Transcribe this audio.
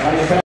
Thank you.